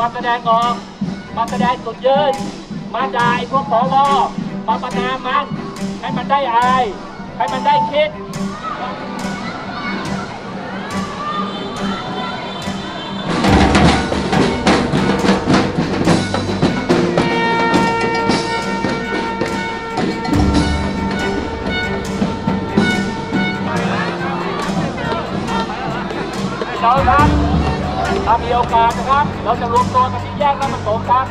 มาแสดงออก มาแสดงสุดยืน มาด่าไอ้พวกสวมาประนามมัน ให้มันได้อาย ให้มันได้คิดพี่น้องครับ ถ้ามีโอกาสนะครับ เราจะรวมตัวกันที่แยกน้ำมันโสมครับ